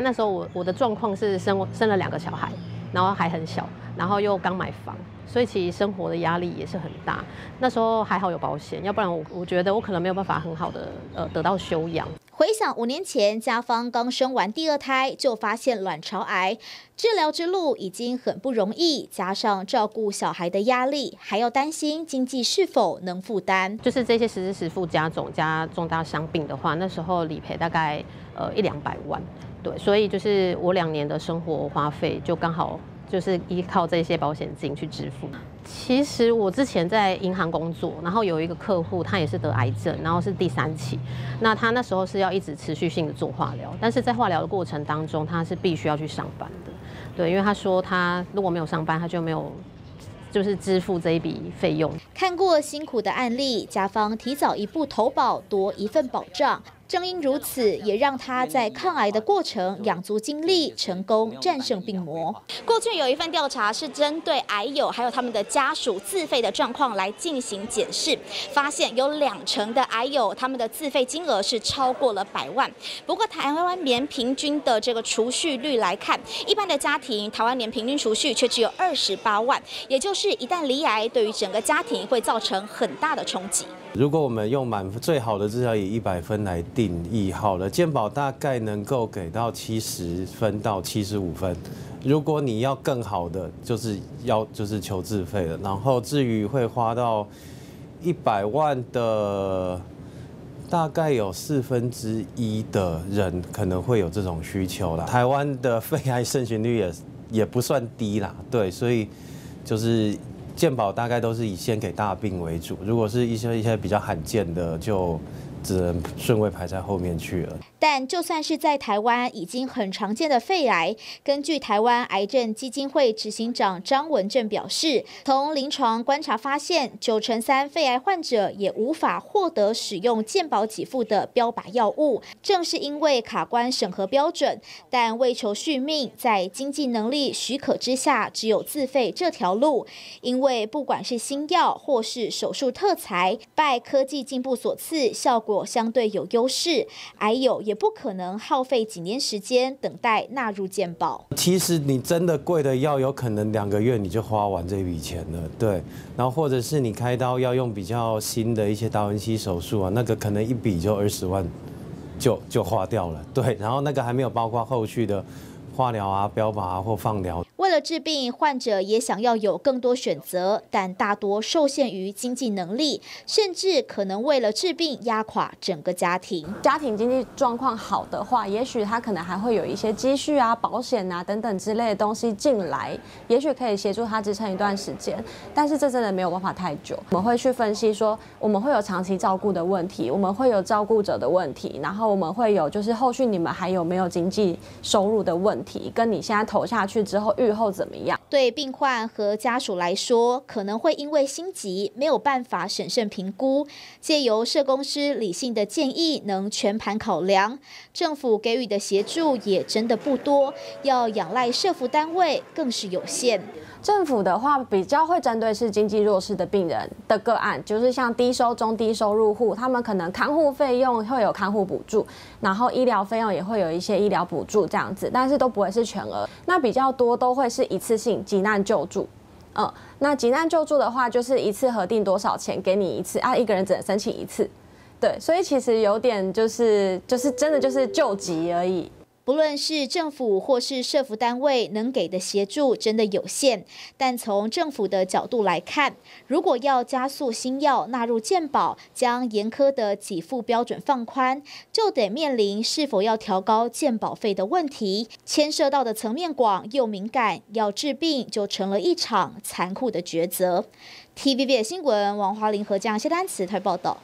那时候我我的状况是生生了两个小孩，然后还很小，然后又刚买房，所以其实生活的压力也是很大。那时候还好有保险，要不然我我觉得我可能没有办法很好的呃得到休养。回想五年前，家方刚生完第二胎就发现卵巢癌，治疗之路已经很不容易，加上照顾小孩的压力，还要担心经济是否能负担。就是这些实时实付加总加重大伤病的话，那时候理赔大概呃一两百万，对，所以就是我两年的生活花费就刚好。就是依靠这些保险金去支付。其实我之前在银行工作，然后有一个客户，他也是得癌症，然后是第三期。那他那时候是要一直持续性的做化疗，但是在化疗的过程当中，他是必须要去上班的。对，因为他说他如果没有上班，他就没有。就是支付这一笔费用。看过辛苦的案例，甲方提早一步投保，多一份保障。正因如此，也让他在抗癌的过程养足精力，成功战胜病魔。过去有一份调查是针对癌友还有他们的家属自费的状况来进行检视，发现有两成的癌友他们的自费金额是超过了百万。不过台湾年平均的这个储蓄率来看，一般的家庭台湾年平均储蓄却只有二十八万，也就是一旦离癌，对于整个家庭会造成很大的冲击。如果我们用满最好的至少以一百分来定义好了，健保大概能够给到七十分到七十五分。如果你要更好的，就是要就是求自费了。然后至于会花到一百万的，大概有四分之一的人可能会有这种需求了。台湾的肺癌盛行率也也不算低啦，对，所以就是。健保大概都是以先给大病为主，如果是一些一些比较罕见的，就只能顺位排在后面去了。但就算是在台湾已经很常见的肺癌，根据台湾癌症基金会执行长张文正表示，从临床观察发现，九成三肺癌患者也无法获得使用健保给付的标靶药物，正是因为卡关审核标准。但为求续命，在经济能力许可之下，只有自费这条路。因为不管是新药或是手术特材，拜科技进步所赐，效果相对有优势，癌友。也不可能耗费几年时间等待纳入健保。其实你真的贵的药，有可能两个月你就花完这笔钱了。对，然后或者是你开刀要用比较新的一些达文西手术啊，那个可能一笔就二十万，就就花掉了。对，然后那个还没有包括后续的。化疗啊、标靶啊或放疗，为了治病，患者也想要有更多选择，但大多受限于经济能力，甚至可能为了治病压垮整个家庭。家庭经济状况好的话，也许他可能还会有一些积蓄啊、保险啊等等之类的东西进来，也许可以协助他支撑一段时间。但是这真的没有办法太久。我们会去分析说，我们会有长期照顾的问题，我们会有照顾者的问题，然后我们会有就是后续你们还有没有经济收入的问题。跟你现在投下去之后，愈后怎么样？对病患和家属来说，可能会因为心急，没有办法审慎评估。借由社工师理性的建议，能全盘考量。政府给予的协助也真的不多，要仰赖社服单位更是有限。政府的话比较会针对是经济弱势的病人的个案，就是像低收、中低收入户，他们可能看护费用会有看护补助，然后医疗费用也会有一些医疗补助这样子，但是都不会是全额。那比较多都会是一次性急难救助，嗯，那急难救助的话，就是一次核定多少钱给你一次啊，一个人只能申请一次，对，所以其实有点就是就是真的就是救急而已。不论是政府或是社福单位能给的协助真的有限，但从政府的角度来看，如果要加速新药纳入健保，将严苛的给付标准放宽，就得面临是否要调高健保费的问题，牵涉到的层面广又敏感，要治病就成了一场残酷的抉择。TVB 新闻王华林和江谢丹词台报道。